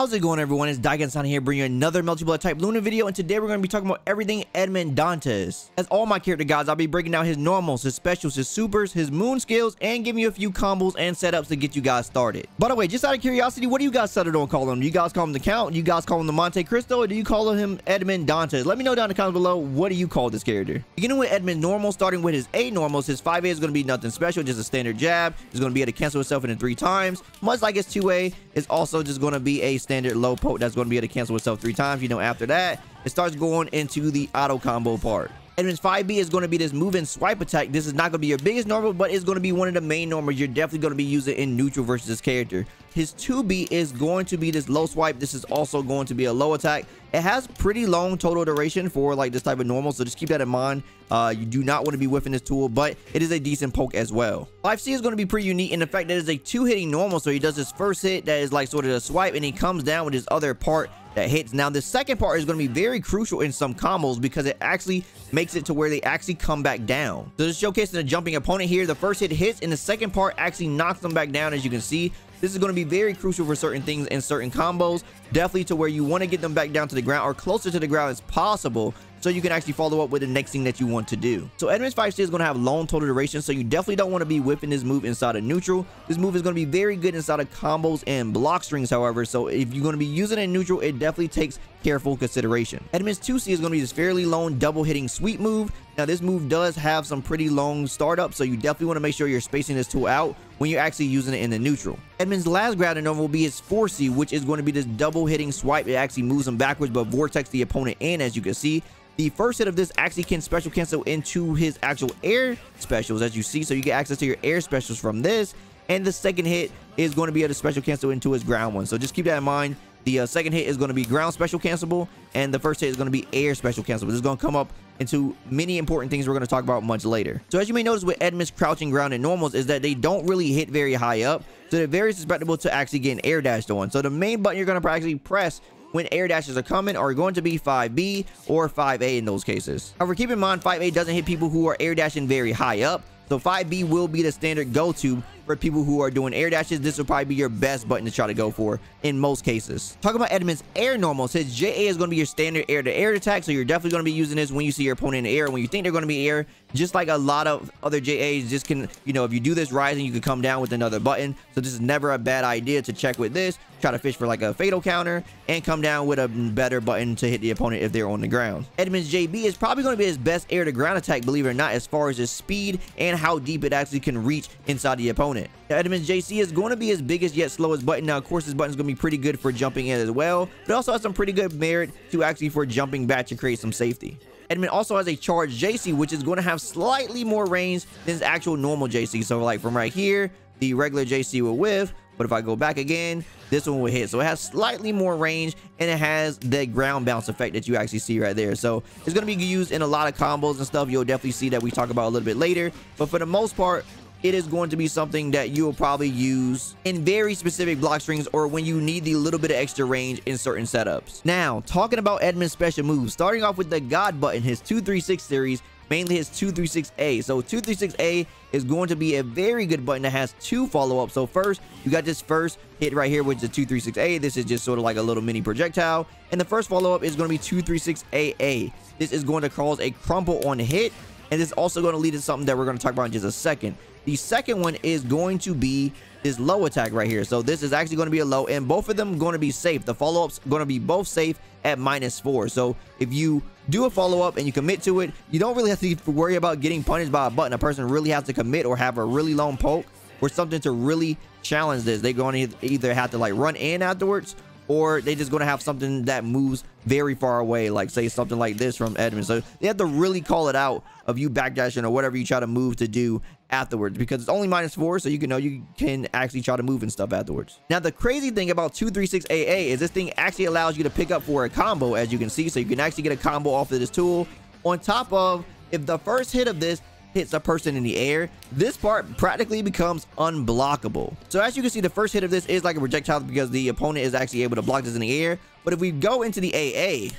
How's it going everyone? It's Daiken-san here bringing you another Melty Blood Type Lumina video and today we're going to be talking about everything Edmond Dantes. As all my character guides, I'll be breaking down his normals, his specials, his supers, his moon skills, and giving you a few combos and setups to get you guys started. By the way, just out of curiosity, what do you guys settled on calling him? Do you guys call him the Count? Do you guys call him the Monte Cristo? Or do you call him Edmond Dantes? Let me know down in the comments below, what do you call this character? Beginning with Edmond normal, starting with his A normals, his 5A is going to be nothing special, just a standard jab. He's going to be able to cancel himself in three times. Much like his 2A, is also just going to be a standard low poke that's going to be able to cancel itself three times. You know, after that, it starts going into the auto combo part. And Edmond's 5B is going to be this move and swipe attack. This is not going to be your biggest normal, but it's going to be one of the main normals you're definitely going to be using in neutral versus this character. His 2B is going to be this low swipe. This is also going to be a low attack. It has pretty long total duration for like this type of normal, so just keep that in mind. Uh, you do not want to be whiffing this tool, but it is a decent poke as well. 5C is going to be pretty unique in the fact that it's a two-hitting normal, so he does his first hit that is like sort of a swipe, and he comes down with his other part that hits. Now, the second part is going to be very crucial in some combos because it actually makes it to where they actually come back down. So just showcasing a jumping opponent here, the first hit hits and the second part actually knocks them back down as you can see. This is going to be very crucial for certain things and certain combos. Definitely to where you want to get them back down to the ground or closer to the ground as possible so you can actually follow up with the next thing that you want to do. So Edmond's 5 C is going to have long total duration, so you definitely don't want to be whipping this move inside of neutral. This move is going to be very good inside of combos and block strings, however, so if you're going to be using it in neutral, it definitely takes careful consideration. Edmond's 2C is going to be this fairly long double hitting sweep move. Now this move does have some pretty long startup, so you definitely want to make sure you're spacing this tool out when you're actually using it in the neutral. Edmond's last grounded normal will be his 4C, which is going to be this double hitting swipe. It actually moves him backwards, but vortex the opponent in, as you can see. The first hit of this actually can special cancel into his actual air specials, as you see. So you get access to your air specials from this. And the second hit is going to be able to special cancel into his ground one. So just keep that in mind. The uh, second hit is going to be ground special cancelable, and the first hit is going to be air special cancelable. This is going to come up into many important things we're going to talk about much later. So as you may notice with Edmond's crouching ground and normals is that they don't really hit very high up, so they're very susceptible to actually getting air dashed on. So the main button you're going to actually press when air dashes are coming are going to be 5B or 5A in those cases. However, keep in mind 5A doesn't hit people who are air dashing very high up. So 5B will be the standard go-to for people who are doing air dashes. This will probably be your best button to try to go for in most cases. Talking about Edmond's air normals, his JA is going to be your standard air-to-air -air attack. So you're definitely going to be using this when you see your opponent in air. When you think they're going to be air, just like a lot of other JAs, just can, you know, if you do this rising, you can come down with another button. So this is never a bad idea to check with this. Try to fish for like a fatal counter and come down with a better button to hit the opponent if they're on the ground. Edmond's JB is probably going to be his best air to ground attack, believe it or not, as far as his speed and how deep it actually can reach inside the opponent. Edmond's JC is going to be his biggest yet slowest button. Now, of course, this button is going to be pretty good for jumping in as well, but also has some pretty good merit to actually for jumping back to create some safety. Edmond also has a charged JC, which is going to have slightly more range than his actual normal JC. So like from right here, the regular JC will whiff, but if I go back again, this one will hit. So it has slightly more range and it has the ground bounce effect that you actually see right there. So it's going to be used in a lot of combos and stuff. You'll definitely see that we talk about a little bit later. But for the most part, it is going to be something that you'll probably use in very specific block strings or when you need the little bit of extra range in certain setups. Now, talking about Edmond's special moves, starting off with the God button, his 236 series, mainly his 236A. So 236A is going to be a very good button that has two follow-ups. So first, you got this first hit right here, which is 236A. This is just sort of like a little mini projectile. And the first follow-up is going to be 236AA. This is going to cause a crumple on hit. And this is also going to lead to something that we're going to talk about in just a second. The second one is going to be this low attack right here. So this is actually going to be a low and both of them going to be safe. The follow-ups going to be both safe at minus four. So if you do a follow-up and you commit to it, you don't really have to worry about getting punished by a button. A person really has to commit or have a really long poke or something to really challenge this. They're going to either have to like run in afterwards or they just going to have something that moves very far away, like say something like this from Edmond. So they have to really call it out of you backdashing or whatever you try to move to do afterwards because it's only minus four, so you can know you can actually try to move and stuff afterwards. Now, the crazy thing about 236AA is this thing actually allows you to pick up for a combo, as you can see, so you can actually get a combo off of this tool. On top of, if the first hit of this hits a person in the air, this part practically becomes unblockable. So as you can see, the first hit of this is like a projectile because the opponent is actually able to block this in the air. But if we go into the AA,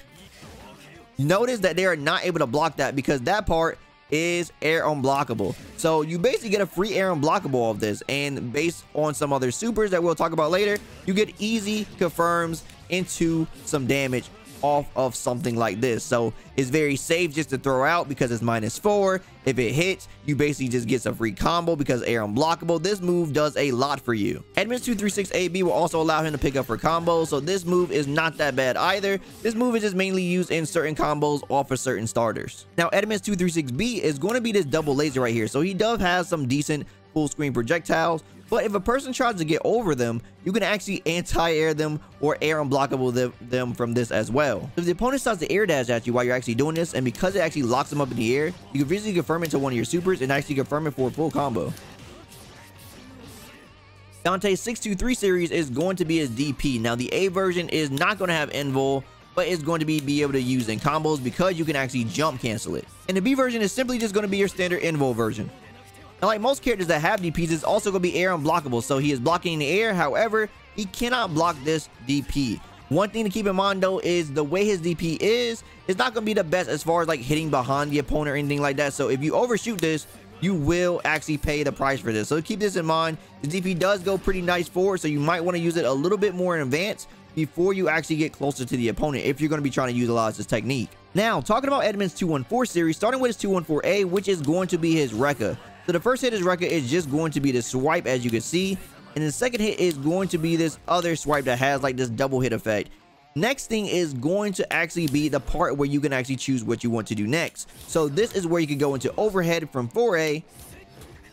notice that they are not able to block that because that part is air unblockable. So you basically get a free air unblockable of this and based on some other supers that we'll talk about later, you get easy confirms into some damage off of something like this. So it's very safe just to throw out because it's minus four. If it hits, you basically just get a free combo because air unblockable. This move does a lot for you. Edmonds 236AB will also allow him to pick up for combos. So this move is not that bad either. This move is just mainly used in certain combos off of certain starters. Now Edmonds 236B is going to be this double laser right here. So he does have some decent full screen projectiles but if a person tries to get over them, you can actually anti-air them or air unblockable them, from this as well. If the opponent starts to air dash at you while you're actually doing this, and because it actually locks them up in the air, you can visually confirm it to one of your supers and actually confirm it for a full combo. Dante 623 series is going to be his DP. Now the A version is not going to have invul, but it's going to be, be able to use in combos because you can actually jump cancel it. And the B version is simply just going to be your standard invul version. Now, like most characters that have DPs, it's also going to be air unblockable. So he is blocking the air. However, he cannot block this DP. One thing to keep in mind though is the way his DP is, it's not going to be the best as far as like hitting behind the opponent or anything like that. So if you overshoot this, you will actually pay the price for this. So keep this in mind. The DP does go pretty nice forward, so you might want to use it a little bit more in advance before you actually get closer to the opponent if you're going to be trying to utilize this technique. Now, talking about Edmonds 214 series, starting with his 214A, which is going to be his Rekka. So the first hit is Rekka is just going to be the swipe as you can see. And the second hit is going to be this other swipe that has like this double hit effect. Next thing is going to actually be the part where you can actually choose what you want to do next. So this is where you can go into overhead from 4A,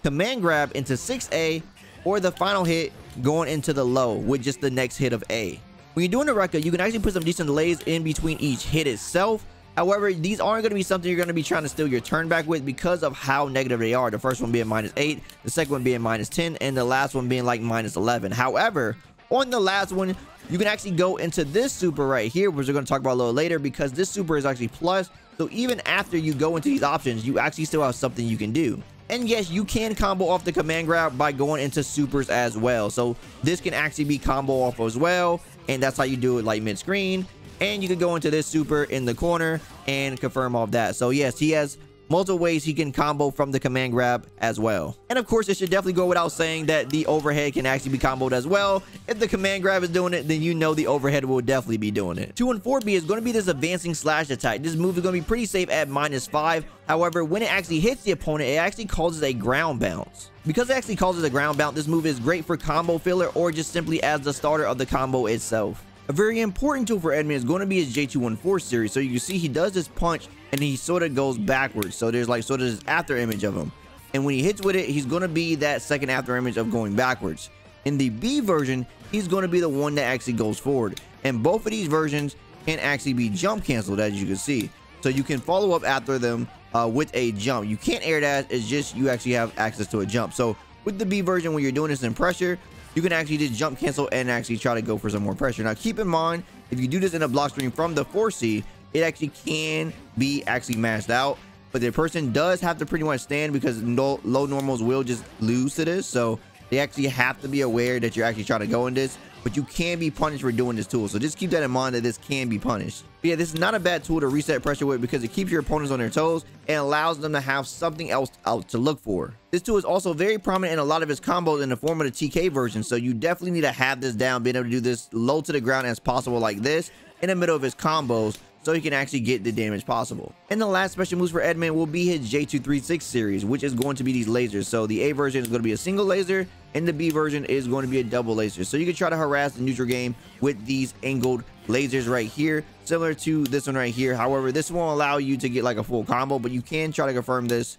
command grab into 6A, or the final hit going into the low with just the next hit of A. When you're doing the Rekka, you can actually put some decent delays in between each hit itself However, these aren't going to be something you're going to be trying to steal your turn back with because of how negative they are. The first one being minus 8, the second one being minus 10, and the last one being like minus 11. However, on the last one, you can actually go into this super right here, which we're going to talk about a little later because this super is actually plus. So even after you go into these options, you actually still have something you can do. And yes, you can combo off the command grab by going into supers as well. So this can actually be combo off as well. And that's how you do it like mid-screen and you can go into this super in the corner and confirm all of that so yes he has multiple ways he can combo from the command grab as well. And of course, it should definitely go without saying that the overhead can actually be comboed as well. If the command grab is doing it, then you know the overhead will definitely be doing it. 2 and 4B is going to be this advancing slash attack. This move is going to be pretty safe at minus 5. However, when it actually hits the opponent, it actually causes a ground bounce. Because it actually causes a ground bounce, this move is great for combo filler or just simply as the starter of the combo itself. A very important tool for Edmond is going to be his J214 series. So you can see he does this punch and he sort of goes backwards. So there's like sort of this after image of him. And when he hits with it, he's going to be that second after image of going backwards. In the B version, he's going to be the one that actually goes forward. And both of these versions can actually be jump canceled as you can see. So you can follow up after them uh, with a jump. You can't air dash, it's just you actually have access to a jump. So with the B version, when you're doing this in pressure, you can actually just jump cancel and actually try to go for some more pressure. Now, keep in mind, if you do this in a block string from the 4C, it actually can be actually mashed out. But the person does have to pretty much stand because no, low normals will just lose to this. So they actually have to be aware that you're actually trying to go in this but you can be punished for doing this tool. So just keep that in mind that this can be punished. But yeah, this is not a bad tool to reset pressure with because it keeps your opponents on their toes and allows them to have something else out to look for. This tool is also very prominent in a lot of his combos in the form of the TK version. So you definitely need to have this down, being able to do this low to the ground as possible like this in the middle of his combos so he can actually get the damage possible. And the last special moves for Edmond will be his J236 series, which is going to be these lasers. So the A version is going to be a single laser, and the B version is going to be a double laser. So you can try to harass the neutral game with these angled lasers right here, similar to this one right here. However, this won't allow you to get like a full combo, but you can try to confirm this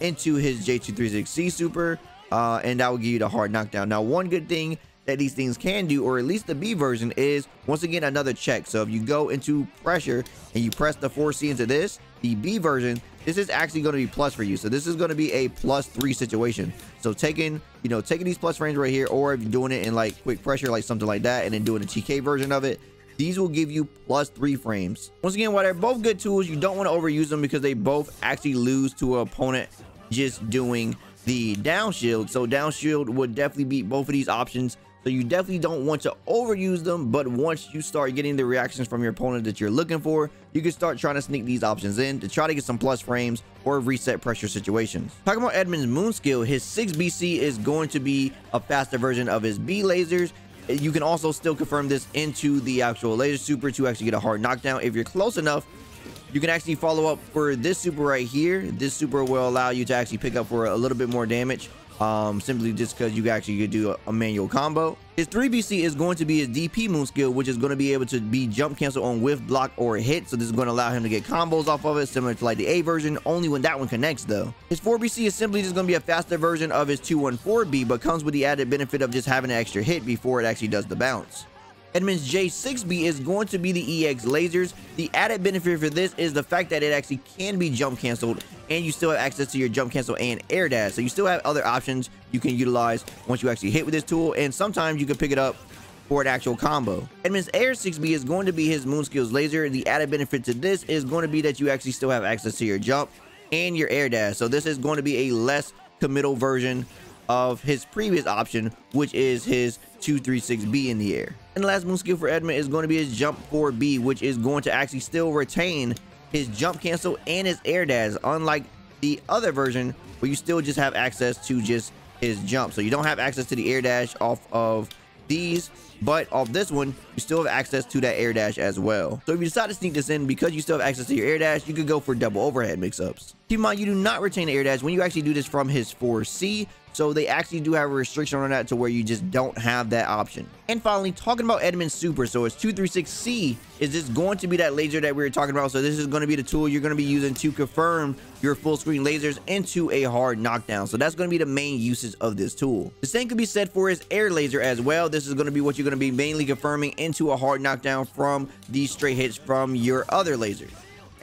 into his J236C super, uh, and that will give you the hard knockdown. Now, one good thing that these things can do, or at least the B version, is once again another check. So if you go into pressure and you press the 4C into this, the B version, this is actually going to be plus for you. So this is going to be a plus three situation. So taking, you know, taking these plus frames right here, or if you're doing it in like quick pressure, like something like that, and then doing a TK version of it, these will give you plus three frames. Once again, while they're both good tools, you don't want to overuse them because they both actually lose to an opponent just doing the down shield. So down shield would definitely beat both of these options So you definitely don't want to overuse them, but once you start getting the reactions from your opponent that you're looking for, you can start trying to sneak these options in to try to get some plus frames or reset pressure situations. Talking about Edmond's moon skill, his 6 BC is going to be a faster version of his B lasers. You can also still confirm this into the actual laser super to actually get a hard knockdown. If you're close enough, you can actually follow up for this super right here. This super will allow you to actually pick up for a little bit more damage um, simply just because you actually could do a, a, manual combo. His 3BC is going to be his DP moon skill, which is going to be able to be jump cancel on whiff, block, or hit. So this is going to allow him to get combos off of it, similar to like the A version, only when that one connects though. His 4BC is simply just going to be a faster version of his 214B, but comes with the added benefit of just having an extra hit before it actually does the bounce. Edmond's J6B is going to be the EX lasers. The added benefit for this is the fact that it actually can be jump canceled and you still have access to your jump cancel and air dash. So you still have other options you can utilize once you actually hit with this tool and sometimes you can pick it up for an actual combo. Edmond's Air 6B is going to be his Moon Skills laser. The added benefit to this is going to be that you actually still have access to your jump and your air dash. So this is going to be a less committal version of his previous option, which is his 236B in the air. And the last moon skill for Edmond is going to be his jump 4B, which is going to actually still retain his jump cancel and his air dash, unlike the other version where you still just have access to just his jump. So you don't have access to the air dash off of these but off this one you still have access to that air dash as well so if you decide to sneak this in because you still have access to your air dash you could go for double overhead mix-ups keep in mind you do not retain the air dash when you actually do this from his 4c so they actually do have a restriction on that to where you just don't have that option. And finally, talking about Edmond Super. So it's 236C is this going to be that laser that we were talking about. So this is going to be the tool you're going to be using to confirm your full screen lasers into a hard knockdown. So that's going to be the main usage of this tool. The same could be said for his air laser as well. This is going to be what you're going to be mainly confirming into a hard knockdown from these straight hits from your other lasers.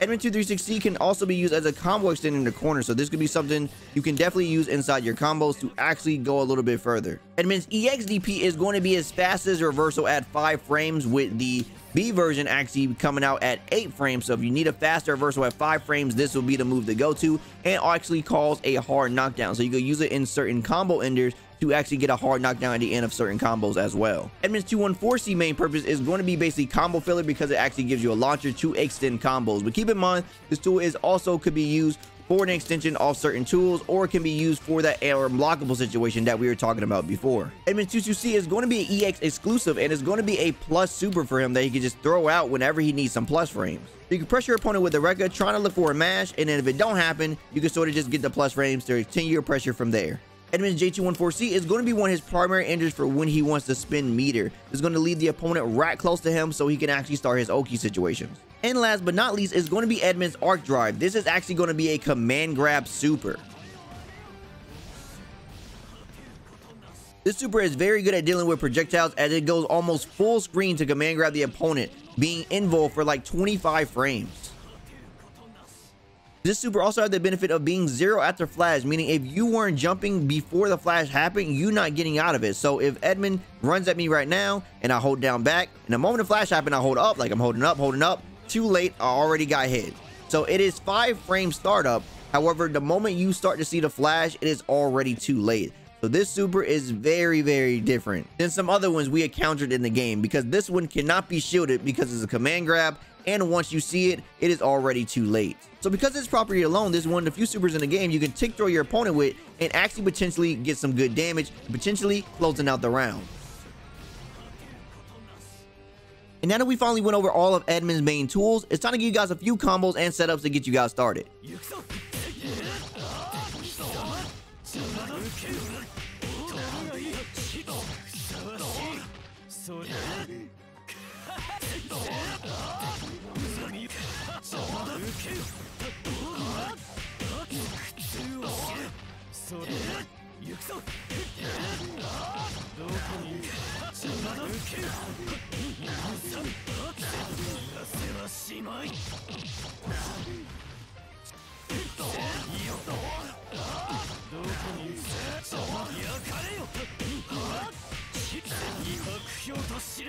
Edmond 236C can also be used as a combo extender in the corner, so this could be something you can definitely use inside your combos to actually go a little bit further. Edmond's EXDP is going to be as fast as reversal at 5 frames with the B version actually coming out at 8 frames. So if you need a faster reversal at 5 frames, this will be the move to go to and actually cause a hard knockdown. So you can use it in certain combo enders to actually get a hard knockdown at the end of certain combos as well. Edmond's 214C main purpose is going to be basically combo filler because it actually gives you a launcher to extend combos. But keep in mind, this tool is also could be used for an extension of certain tools or can be used for that air unblockable situation that we were talking about before. Edmond 22C is going to be an EX exclusive and it's going to be a plus super for him that he can just throw out whenever he needs some plus frames. You can press your opponent with the Rekka, trying to look for a mash, and then if it don't happen, you can sort of just get the plus frames to continue your pressure from there. Edmond's J214C is going to be one of his primary enders for when he wants to spin meter. It's going to lead the opponent right close to him so he can actually start his Oki situations. And last but not least is going to be Edmond's Arc Drive. This is actually going to be a command grab super. This super is very good at dealing with projectiles as it goes almost full screen to command grab the opponent, being invul for like 25 frames. This super also had the benefit of being zero after flash, meaning if you weren't jumping before the flash happened, you're not getting out of it. So if Edmond runs at me right now and I hold down back, and the moment the flash happened, I hold up, like I'm holding up, holding up, too late, I already got hit. So it is five frame startup. However, the moment you start to see the flash, it is already too late. So this super is very, very different than some other ones we encountered in the game because this one cannot be shielded because it's a command grab and once you see it, it is already too late. So because this property alone, this is one of the few supers in the game you can tick throw your opponent with and actually potentially get some good damage, potentially closing out the round. And now that we finally went over all of Edmond's main tools, it's time to give you guys a few combos and setups to get you guys started. そうだ行くぞどこにいる邪魔だ抜けるさん逃せはしまいどこにいる邪魔焼かれよ威嚇表と知れ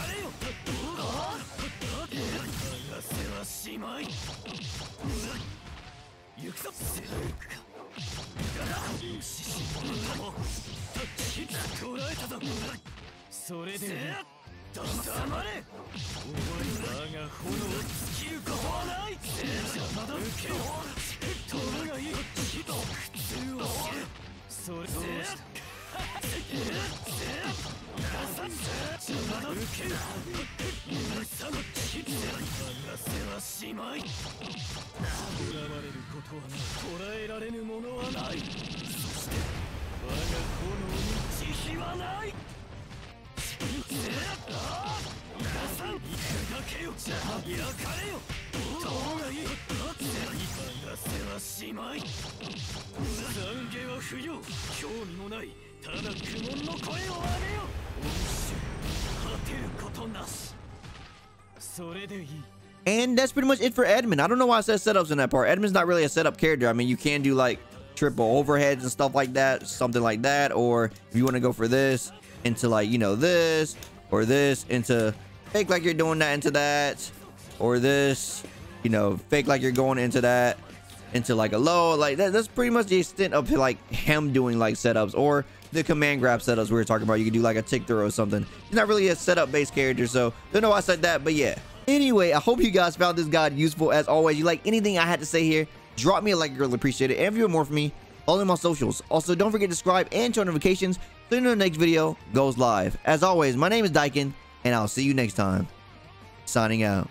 しまい。行くぞ。セルか獅子者ども捕らえたぞそれで黙れお前らが炎を尽きることはない。邪魔だ受けろ取るがい。い。苦痛をそれどうした邪魔だ受けしまい恨まれることはない。捉えられぬものはない。そして我が炎に慈悲はない。た。だ苦悶の声を上げよ。おむし果てることなし。それでいい。And that's pretty much it for Edmond. I don't know why I said setups in that part. Edmond's not really a setup character. I mean, you can do like triple overheads and stuff like that, something like that. Or if you want to go for this into like, you know, this or this into fake like you're doing that into that or this, you know, fake like you're going into that into like a low like that, that's pretty much the extent of like him doing like setups or the command grab setups we were talking about you can do like a tick throw or something he's not really a setup based character so don't know why i said that but yeah Anyway, I hope you guys found this guide useful. As always, you like anything I had to say here, drop me a like, Really Appreciate it. And if you want more from me, follow my socials. Also, don't forget to subscribe and turn notifications so you know the next video goes live. As always, my name is Daiken, and I'll see you next time. Signing out.